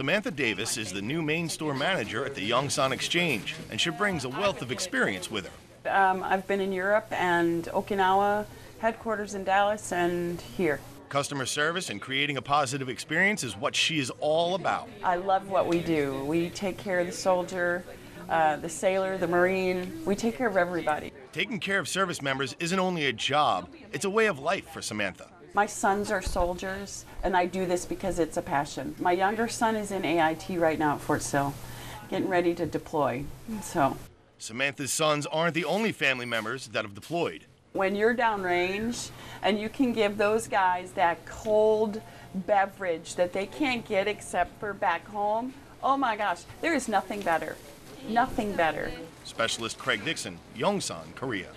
Samantha Davis is the new main store manager at the Yongsan Exchange, and she brings a wealth of experience with her. Um, I've been in Europe and Okinawa, headquarters in Dallas, and here. Customer service and creating a positive experience is what she is all about. I love what we do. We take care of the soldier, uh, the sailor, the marine. We take care of everybody. Taking care of service members isn't only a job, it's a way of life for Samantha. My sons are soldiers, and I do this because it's a passion. My younger son is in AIT right now at Fort Sill, getting ready to deploy. So, Samantha's sons aren't the only family members that have deployed. when you're downrange and you can give those guys that cold beverage that they can't get except for back home, oh my gosh, there is nothing better. Nothing better. Specialist Craig Dixson, Yongsan, Korea.